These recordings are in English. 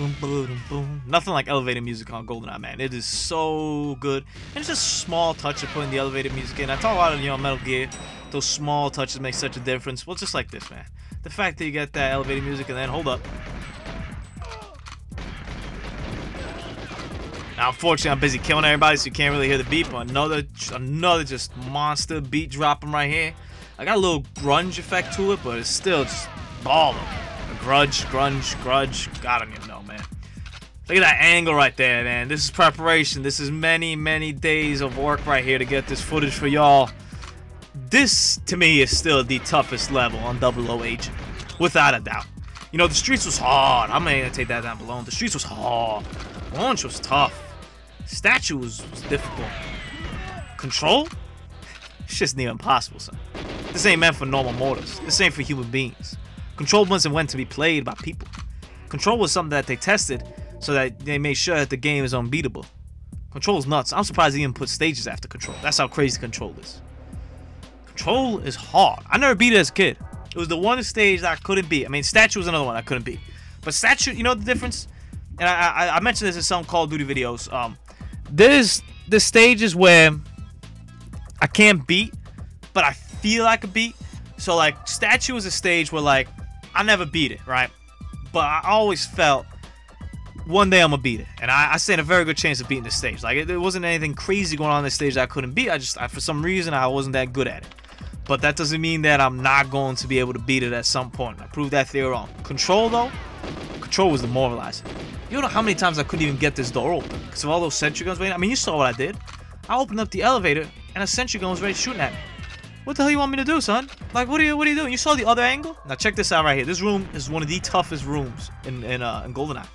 Nothing like elevated music on GoldenEye, man. It is so good. And it's just a small touch of putting the elevated music in. I talk a lot of, you know, Metal Gear. Those small touches make such a difference. Well, just like this, man. The fact that you get that elevated music and then, hold up. Now, unfortunately, I'm busy killing everybody, so you can't really hear the beat. But another, another just monster beat dropping right here. I got a little grunge effect to it, but it's still just baller. Grudge, grunge, grudge. God, I don't even know, man. Look at that angle right there, man. This is preparation. This is many, many days of work right here to get this footage for y'all. This, to me, is still the toughest level on Double O Agent. Without a doubt. You know, the streets was hard. I'm gonna take that down below. The streets was hard. Launch was tough. Statue was, was difficult. Control? It's just near impossible, son. This ain't meant for normal mortals. This ain't for human beings. Control wasn't meant to be played by people. Control was something that they tested so that they made sure that the game is unbeatable. Control's nuts. I'm surprised they even put stages after Control. That's how crazy Control is. Control is hard. I never beat it as a kid. It was the one stage that I couldn't beat. I mean, Statue was another one I couldn't beat. But Statue, you know the difference? And I, I, I mentioned this in some Call of Duty videos. Um, there's the stages where I can't beat, but I feel like a beat. So like statue is a stage where like I never beat it, right? But I always felt one day I'm gonna beat it, and I, I stand a very good chance of beating the stage. Like it, there wasn't anything crazy going on in the stage that I couldn't beat. I just I, for some reason I wasn't that good at it. But that doesn't mean that I'm not going to be able to beat it at some point. I proved that theory wrong. Control though, control was demoralizing. You don't know how many times I couldn't even get this door open because of all those sentry guns waiting. I mean, you saw what I did. I opened up the elevator and a sentry gun was ready shooting at me. What the hell you want me to do, son? Like, what are you, what are you doing? You saw the other angle? Now check this out right here. This room is one of the toughest rooms in in, uh, in GoldenEye.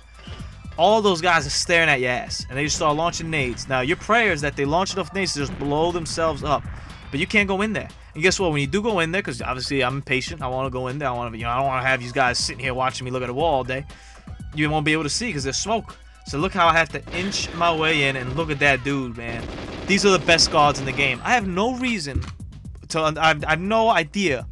All those guys are staring at your ass, and they just start launching nades. Now your prayer is that they launch enough nades to just blow themselves up, but you can't go in there. And guess what? When you do go in there, because obviously I'm impatient, I want to go in there. I want to, you know, I don't want to have these guys sitting here watching me look at a wall all day. You won't be able to see because there's smoke. So look how I have to inch my way in, and look at that dude, man. These are the best guards in the game. I have no reason to, I have, I have no idea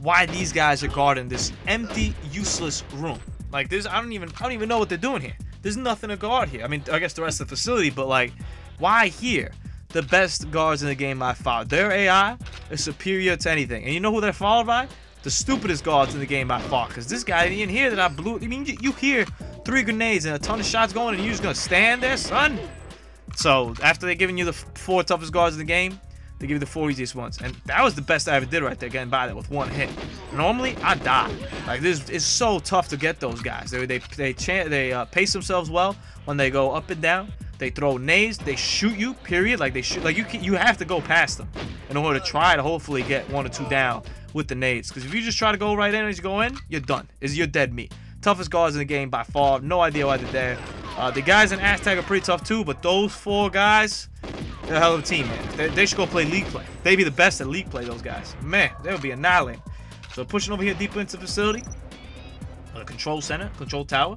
why these guys are guarding this empty, useless room. Like this, I don't even, I don't even know what they're doing here. There's nothing to guard here. I mean, I guess the rest of the facility, but like, why here? The best guards in the game by far. Their AI is superior to anything. And you know who they're followed by? The stupidest guards in the game by far. Because this guy in here that I blew, I mean, you, you hear three grenades and a ton of shots going and you're just going to stand there, son? So, after they're giving you the four toughest guards in the game, they give you the four easiest ones. And that was the best I ever did right there, getting by that with one hit. Normally, I die. Like, this is so tough to get those guys. They they they, they uh, pace themselves well when they go up and down. They throw nades. They shoot you, period. Like, they shoot. Like, you can, you have to go past them in order to try to hopefully get one or two down with the nades. Because if you just try to go right in as you go in, you're done. Is you're dead meat. Toughest guards in the game by far. No idea why they're there. Uh, the guys in Aztec are pretty tough too, but those four guys, they're a hell of a team, man. They, they should go play league play. They'd be the best at league play, those guys. Man, they would be annihilating. So pushing over here deeper into the facility. The control center, control tower.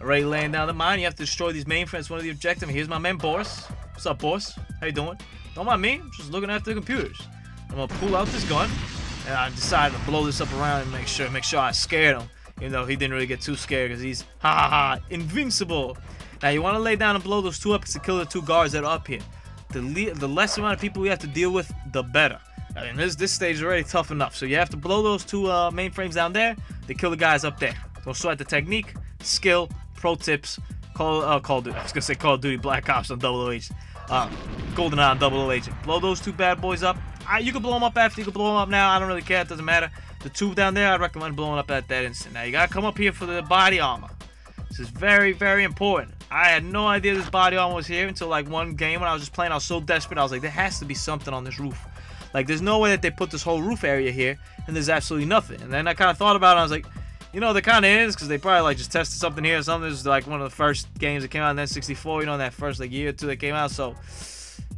Already laying down the mine. You have to destroy these mainframes. One of the objectives. Here's my man, Boris. What's up, Boris? How you doing? Don't mind me. I'm just looking after the computers. I'm gonna pull out this gun, and I decided to blow this up around and make sure, make sure I scared him. Even though he didn't really get too scared because he's ha ha ha invincible. Now you want to lay down and blow those two up to kill the two guards that are up here. The le the less amount of people we have to deal with, the better. I mean, this this stage is already tough enough. So you have to blow those two uh, mainframes down there. They kill the guys up there. Don't sweat the technique, skill, pro tips. Call uh, Call Duty. I was gonna say Call of Duty Black Ops on Double Agent. Uh, GoldenEye on Double Agent. Blow those two bad boys up. I, you can blow them up after. You can blow them up now. I don't really care. It doesn't matter. The two down there, I'd recommend blowing up at that instant. Now you gotta come up here for the body armor. This is very, very important. I had no idea this body armor was here until like one game when I was just playing. I was so desperate. I was like, there has to be something on this roof. Like, there's no way that they put this whole roof area here and there's absolutely nothing. And then I kind of thought about it. I was like, you know, there kind of is because they probably like just tested something here or something. This is like one of the first games that came out in N64. You know, that first like year or two that came out. So,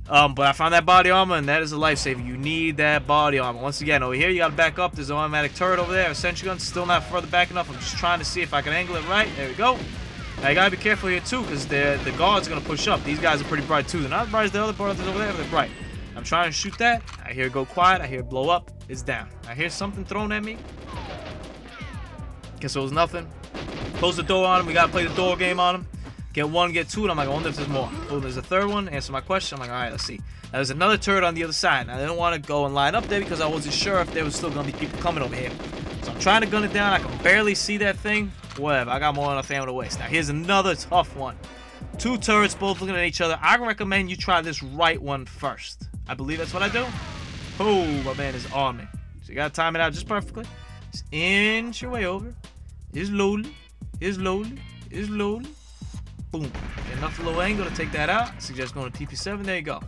um, but I found that body armor and that is a lifesaver. You need that body armor. Once again, over here you got to back up. There's an automatic turret over there. A sentry gun still not further back enough. I'm just trying to see if I can angle it right. There we go. Now you gotta be careful here too, because the the guards are gonna push up. These guys are pretty bright too. They're not as bright as the other brothers over there, but they're bright. I'm trying to shoot that. I hear go quiet. I hear blow up. It's down. I hear something thrown at me. Guess it was nothing. Close the door on him. We gotta play the door game on him. Get one, get two, and I'm like, I wonder if there's more. Boom, there's a third one. Answer my question. I'm like, all right, let's see. Now, there's another turret on the other side. I didn't want to go and line up there because I wasn't sure if there was still gonna be people coming over here. So I'm trying to gun it down. I can barely see that thing. Whatever. I got more than a family to waste. Now, here's another tough one. Two turrets both looking at each other. I recommend you try this right one first. I believe that's what I do. Oh, my man is on me. So you gotta time it out just perfectly. Just inch your way over. Is slowly. Is slowly. Is slowly. Boom. Enough low angle to take that out. I suggest going to TP7. There you go.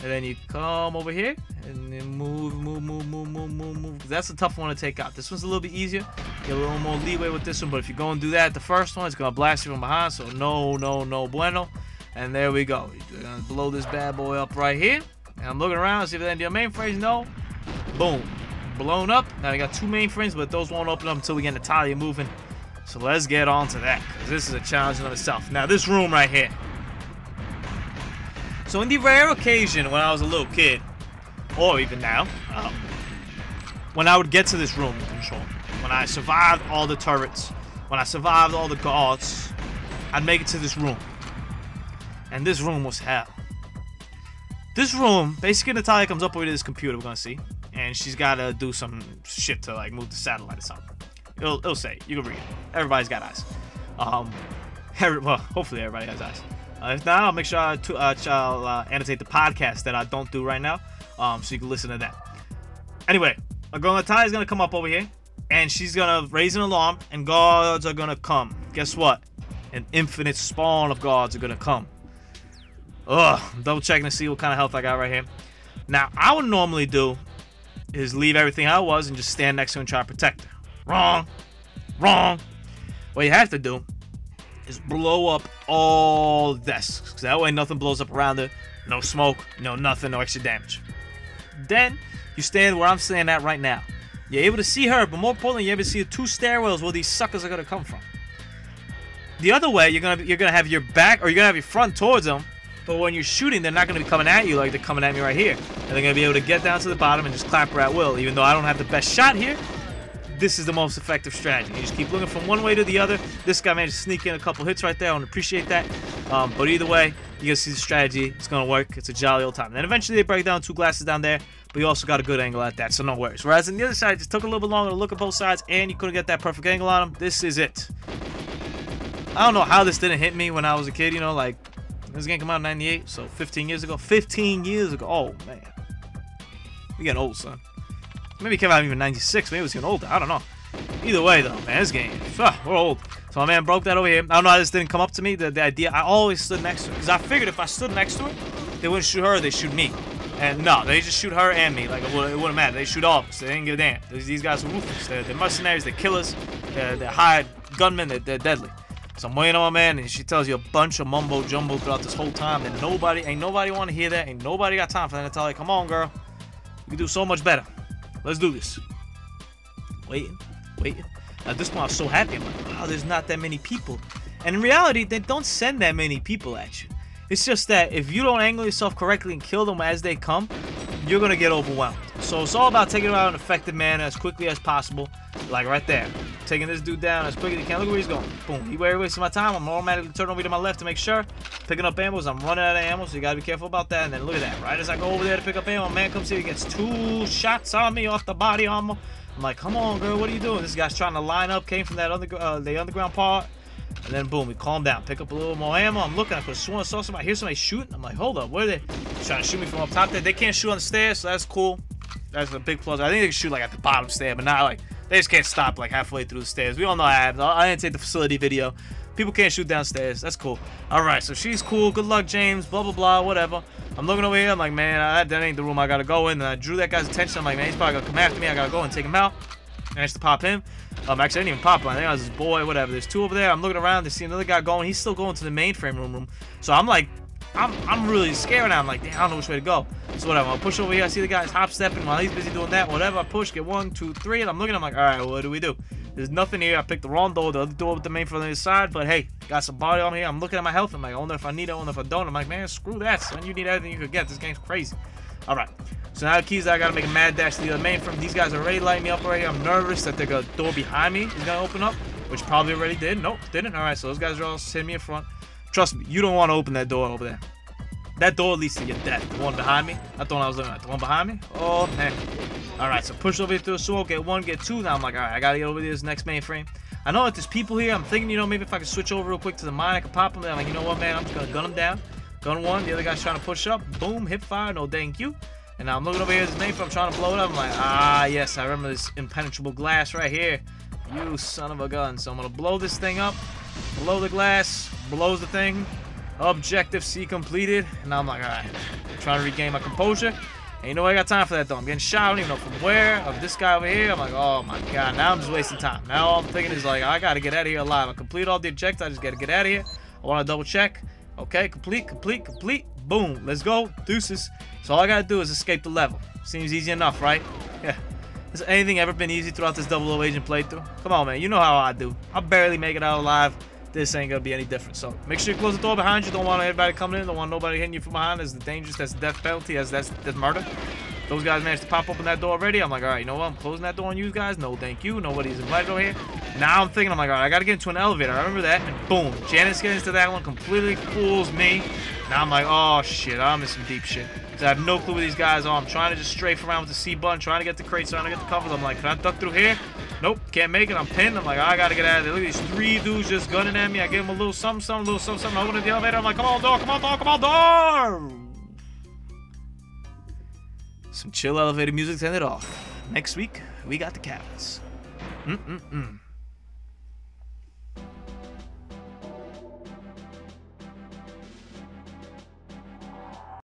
And then you come over here and then move, move, move, move, move, move, move. That's a tough one to take out. This one's a little bit easier. Get a little more leeway with this one. But if you go and do that, the first one, it's going to blast you from behind. So no, no, no bueno. And there we go. You're going to blow this bad boy up right here. And I'm looking around, see if there's any mainframes. No. Boom. Blown up. Now we got two main frames, but those won't open up until we get Natalia moving. So let's get on to that. Because this is a challenge in itself. Now this room right here. So in the rare occasion when I was a little kid, or even now, um, when I would get to this room control, when I survived all the turrets, when I survived all the guards, I'd make it to this room. And this room was hell. This room, basically Natalia comes up with this computer we're gonna see, and she's gotta do some shit to like move the satellite or something. It'll, it'll say, you can read it. Everybody's got eyes. Um, every, well, hopefully everybody has eyes. Uh, if not, I'll make sure I to, uh, I'll uh, annotate the podcast that I don't do right now, um, so you can listen to that. Anyway, a girl Natalia is gonna come up over here, and she's gonna raise an alarm, and guards are gonna come. Guess what? An infinite spawn of guards are gonna come. Ugh, double checking to see what kind of health I got right here. Now, I would normally do is leave everything how it was and just stand next to her and try to protect her. Wrong. Wrong. What you have to do is blow up all desks. That way nothing blows up around it. No smoke, no nothing, no extra damage. Then you stand where I'm standing at right now. You're able to see her, but more importantly, you're able to see the two stairwells where these suckers are gonna come from. The other way, you're gonna you're gonna have your back or you're gonna have your front towards them, but when you're shooting, they're not gonna be coming at you like they're coming at me right here. And they're gonna be able to get down to the bottom and just clap her at will. Even though I don't have the best shot here, this is the most effective strategy. You just keep looking from one way to the other. This guy managed to sneak in a couple hits right there. I to appreciate that. Um, but either way, you guys see the strategy. It's going to work. It's a jolly old time. And then eventually they break down two glasses down there, but you also got a good angle at that, so no worries. Whereas on the other side, it just took a little bit longer to look at both sides, and you couldn't get that perfect angle on them. This is it. I don't know how this didn't hit me when I was a kid, you know, like, this game came out in 98, so 15 years ago. 15 years ago. Oh, man. We getting old, son. Maybe it came out even 96. Maybe it was getting older. I don't know. Either way, though, man, this game, we're old. So my man broke that over here. I don't know how this didn't come up to me. The, the idea, I always stood next to her. Because I figured if I stood next to her, they wouldn't shoot her, they shoot me. And no, they just shoot her and me. Like, it wouldn't, matter. They shoot all of us. They didn't give a damn. These, guys are ruthless. They're, they're mercenaries. They're killers. They're, they're hired gunmen. They're, they're deadly. So I'm waiting on my man, and she tells you a bunch of mumbo jumbo throughout this whole time, and nobody, ain't nobody want to hear that, ain't nobody got time for that. I tell come on, girl, you can do so much better. Let's do this. Waiting, waiting. At this point, I was so happy. I'm like, wow, there's not that many people. And in reality, they don't send that many people at you. It's just that if you don't angle yourself correctly and kill them as they come, you're going to get overwhelmed. So it's all about taking them out in an effective manner as quickly as possible. Like right there. Taking this dude down as quick as you can. Look where he's going. Boom. He way wasting my time. I'm automatically turning over to my left to make sure. Picking up ammo. I'm running out of ammo, so you got to be careful about that. And then look at that. Right as I go over there to pick up ammo, man comes here. He gets two shots on me off the body armor. I'm like, come on, girl, what are you doing? This guy's trying to line up, came from that under, uh, the underground part. And then boom, we calm down, pick up a little more ammo. I'm looking, I could have sworn I saw somebody, hear somebody shooting. I'm like, hold up, where are they? trying to shoot me from up top there. They can't shoot on the stairs, so that's cool. That's a big plus. I think they can shoot like at the bottom stair, but not like, they just can't stop like halfway through the stairs. We all know I have. I didn't take the facility video. People can't shoot downstairs. That's cool. All right, so she's cool. Good luck, James. Blah, blah, blah, whatever. I'm looking over here. I'm like, man, I, that ain't the room I got to go in. And I drew that guy's attention. I'm like, man, he's probably going to come after me. I got to go and take him out. Managed to pop him. Um, actually, I didn't even pop him. I think I was his boy, whatever. There's two over there. I'm looking around to see another guy going. He's still going to the mainframe room room. So I'm like, I'm, I'm really scared now. I'm like, damn, I don't know which way to go. So whatever. I'll push over here. I see the guy's hop stepping while he's busy doing that. Whatever. I push, get one, two, three, and I'm looking. I'm like, all right, what do we do? There's nothing here. I picked the wrong door. The other door with the main from the other side. But hey, got some body on here. I'm looking at my health. I'm like, I wonder if I need it. I wonder if I don't. I'm like, man, screw that. Son. You need everything you could get. This game's crazy. All right. So now the keys I gotta make a mad dash to the mainframe. These guys are already lighting me up right here. I'm nervous that the door behind me is gonna open up, which probably already did. Nope, didn't. All right, so those guys are all sitting me in front. Trust me, you don't want to open that door over there. That door leads to your death. The one behind me. I thought I was looking at the one behind me. Oh man. All right, so push over here through the sword. Get one, get two. Now I'm like, all right, I gotta get over to this next mainframe. I know that there's people here. I'm thinking, you know, maybe if I could switch over real quick to the mine, I could pop them. I'm like, you know what, man? I'm just gonna gun them down. Gun one. The other guy's trying to push up. Boom, hip fire. No thank you. And now I'm looking over here at this mainframe. I'm trying to blow it up. I'm like, ah, yes, I remember this impenetrable glass right here. You son of a gun. So I'm gonna blow this thing up. Blow the glass. Blows the thing. Objective C completed. And I'm like, alright. Trying to regain my composure. And you know I got time for that though. I'm getting shot. I don't even know from where. Of this guy over here. I'm like, oh my god. Now I'm just wasting time. Now all I'm thinking is like, I gotta get out of here alive. I complete all the objectives. I just gotta get out of here. I wanna double check. Okay, complete, complete, complete. Boom. Let's go. Deuces. So all I gotta do is escape the level. Seems easy enough, right? Yeah. Has anything ever been easy throughout this double O agent playthrough? Come on, man. You know how I do. I barely make it out alive this ain't gonna be any different. So make sure you close the door behind you. Don't want anybody coming in. Don't want nobody hitting you from behind. That's dangerous. That's death penalty. That's that's that's murder. Those guys managed to pop open that door already. I'm like, all right, you know what? I'm closing that door on you guys. No, thank you. Nobody's invited over here. Now I'm thinking, I'm like, all right, I gotta get into an elevator. I remember that. And boom, Janice gets into that one. Completely fools me. Now I'm like, oh shit, I'm in some deep shit. I have no clue where these guys are. I'm trying to just strafe around with the C button, trying to get the crates, trying to get the covers. I'm like, can I duck through here? Nope, can't make it. I'm pinned. I'm like, ah, I gotta get out of there. Look at these three dudes just gunning at me. I give them a little something, something, a little something, something. I open the elevator. I'm like, come on, door, come on, door, come on, door. Some chill elevator music to end it off. Next week, we got the Caverns. Mm-mm-mm.